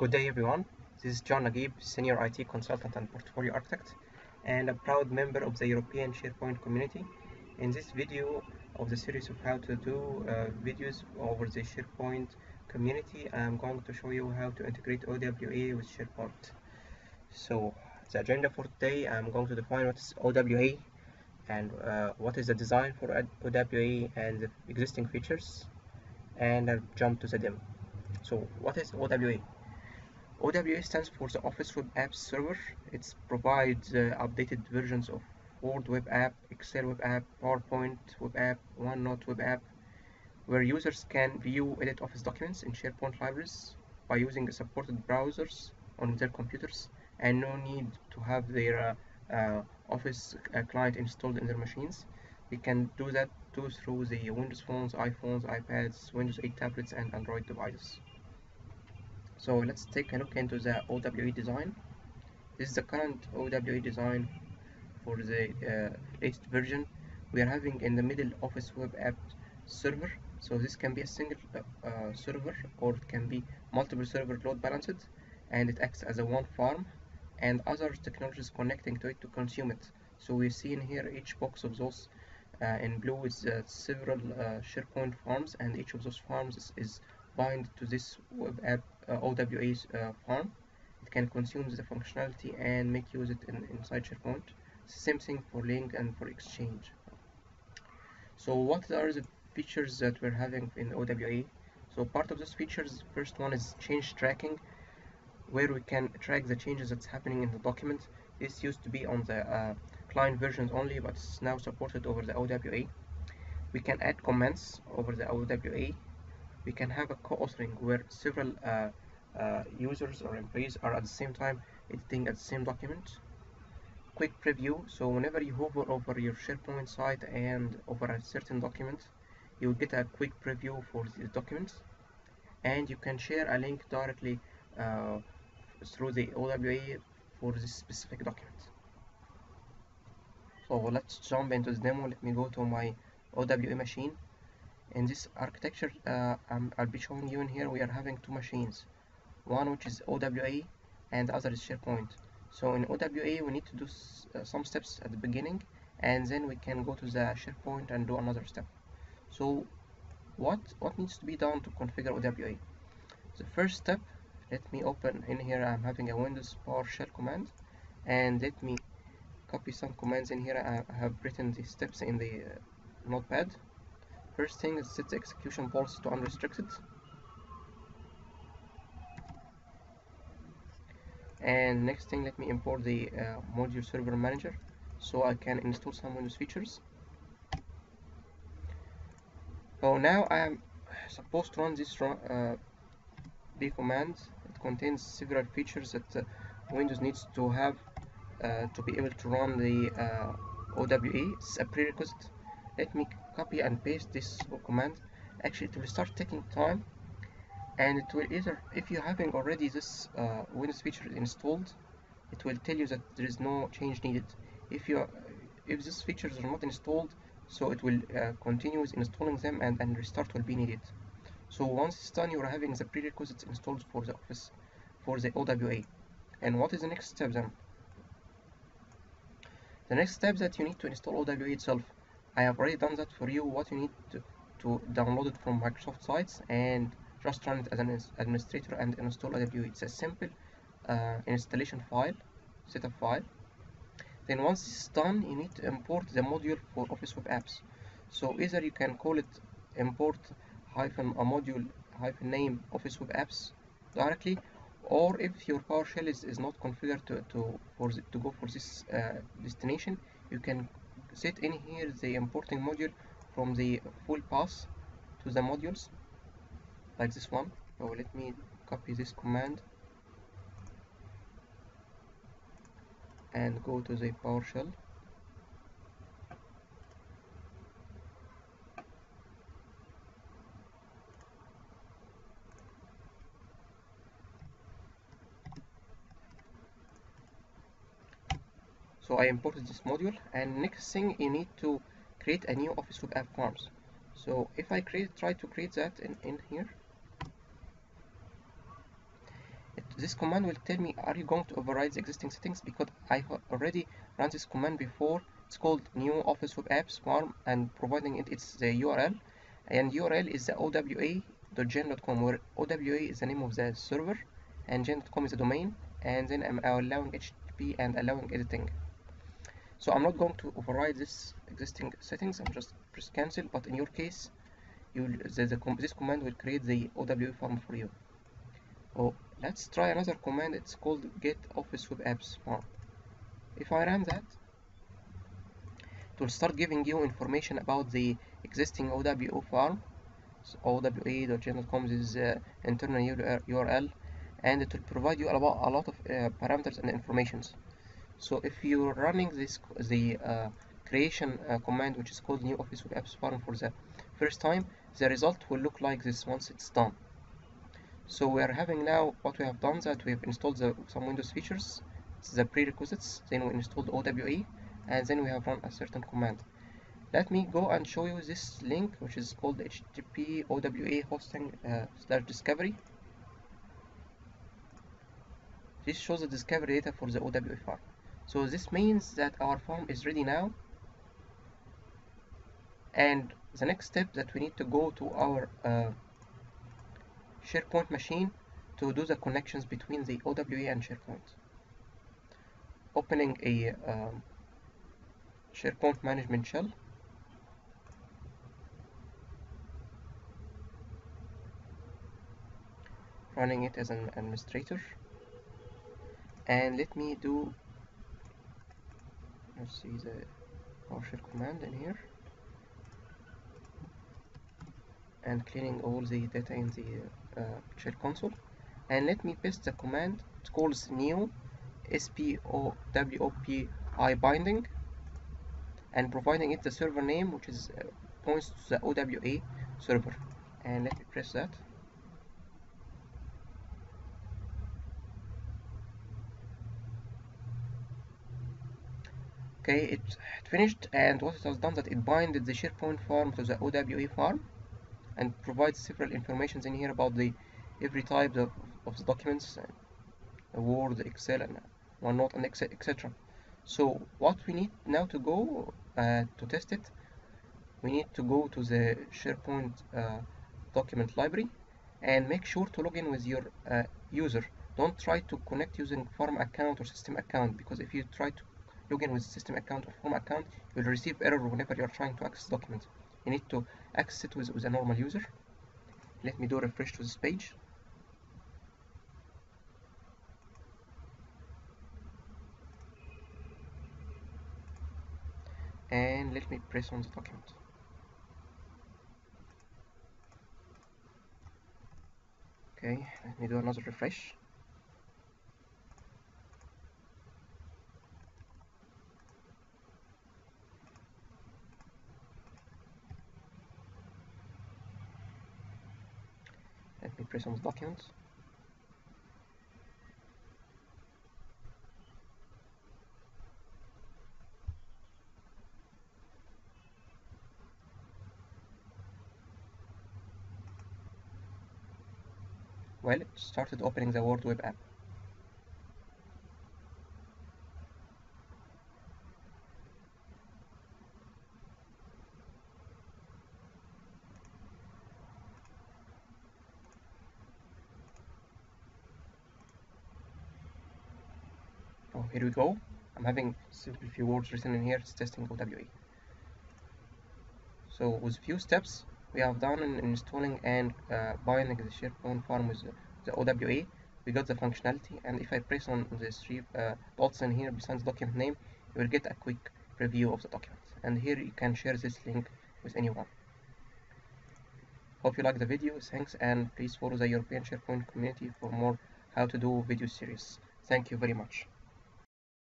Good day, everyone. This is John Naguib, Senior IT Consultant and Portfolio Architect, and a proud member of the European SharePoint community. In this video of the series of how to do uh, videos over the SharePoint community, I'm going to show you how to integrate OWA with SharePoint. So, the agenda for today, I'm going to define what is OWA and uh, what is the design for OWA and the existing features, and I'll jump to the demo. So, what is OWA? OWA stands for the Office Web Apps Server. It provides uh, updated versions of Word Web App, Excel Web App, PowerPoint Web App, OneNote Web App, where users can view edit Office documents in SharePoint libraries by using supported browsers on their computers and no need to have their uh, uh, Office uh, client installed in their machines. They can do that too through the Windows phones, iPhones, iPads, Windows 8 tablets, and Android devices. So let's take a look into the OWA design. This is the current OWA design for the uh, latest version. We are having in the middle Office Web App server. So this can be a single uh, uh, server or it can be multiple server load balanced and it acts as a one farm and other technologies connecting to it to consume it. So we see in here each box of those uh, in blue is uh, several uh, SharePoint farms and each of those farms is, is bind to this web app uh, OWA uh, farm. It can consume the functionality and make use it in, inside SharePoint. Same thing for Lync and for exchange. So what are the features that we're having in OWA? So part of those features, first one is change tracking, where we can track the changes that's happening in the document. This used to be on the uh, client versions only, but it's now supported over the OWA. We can add comments over the OWA we can have a co-authoring where several uh, uh, users or employees are at the same time editing at the same document. Quick preview, so whenever you hover over your SharePoint site and over a certain document, you'll get a quick preview for the document and you can share a link directly uh, through the OWA for this specific document. So let's jump into the demo. Let me go to my OWA machine in this architecture uh, um, I'll be showing you in here we are having two machines one which is OWA and the other is SharePoint. So in OWA we need to do uh, some steps at the beginning and then we can go to the SharePoint and do another step. So what what needs to be done to configure OWA the first step let me open in here I'm having a Windows PowerShell command and let me copy some commands in here. I have written the steps in the uh, notepad. First thing is set the execution policy to unrestricted. And next thing, let me import the uh, module server manager so I can install some Windows features. So now I am supposed to run this uh, B command. It contains several features that uh, Windows needs to have uh, to be able to run the uh, OWA. It's a prerequisite. Let me copy and paste this command actually it will start taking time and it will either if you're having already this uh, Windows feature installed it will tell you that there is no change needed. If you if these features are not installed so it will uh, continue installing them and, and restart will be needed. So once it's done you're having the prerequisites installed for the office for the OWA and what is the next step then? The next step that you need to install OWA itself. I have already done that for you what you need to, to download it from Microsoft sites and just run it as an administrator and install OWA it's a simple uh, installation file setup file. Then once it's done you need to import the module for Office Web Apps. So either you can call it import hyphen a module hyphen name Office Web Apps directly or if your PowerShell is, is not configured to, to, for the, to go for this uh, destination you can set in here the importing module from the full path to the modules like this one. So let me copy this command and go to the PowerShell so I imported this module and next thing you need to create a new Office Web App Forms. So if I create try to create that in, in here it, this command will tell me are you going to override the existing settings? Because I already run this command before. It's called new office web apps farm and providing it it's the URL and URL is the owa.gen.com where owa is the name of the server and gen.com is the domain. And then I'm allowing HTTP and allowing editing. So I'm not going to override this existing settings. I'm just press cancel. But in your case you the, the, this command will create the OWA form for you. Oh let's try another command. It's called get office web apps. Farm if I run that it will start giving you information about the existing OWA farm so owa.gen.com is uh, internal URL and it will provide you about a lot of uh, parameters and informations. So if you're running this the uh, creation uh, command which is called new office web apps farm for the first time the result will look like this once it's done so we are having now what we have done that we've installed the, some Windows features. The prerequisites then we installed OWA and then we have run a certain command. Let me go and show you this link which is called http owa hosting uh, slash discovery. This shows the discovery data for the OWA farm so this means that our farm is ready now. And the next step that we need to go to our uh, SharePoint machine to do the connections between the OWA and SharePoint. Opening a um, SharePoint management shell. Running it as an administrator. And let me do, let's see the PowerShell command in here. And cleaning all the data in the uh, shell console. And let me paste the command. It calls new SPWOPI binding and providing it the server name which is uh, points to the OWA server. And let me press that. Okay it, it finished. And what it has done that it binded the SharePoint farm to the OWA farm and provides several informations in here about the every type of, of the documents Word, Excel and OneNote and etc. So what we need now to go uh, to test it we need to go to the SharePoint uh, document library and make sure to log in with your uh, user don't try to connect using farm account or system account because if you try to log in with system account or farm account you'll receive error whenever you're trying to access documents you need to access it with, with a normal user. Let me do a refresh to this page. And let me press on the document. Okay let me do another refresh me press on the document well it started opening the Word web app oh here we go. I'm having a few words written in here it's testing OWA so with a few steps we have done in installing and uh, binding the SharePoint farm with the OWA we got the functionality and if I press on the three uh, dots in here besides the document name you will get a quick preview of the document. And here you can share this link with anyone. Hope you like the video thanks and please follow the European SharePoint community for more how to do video series. Thank you very much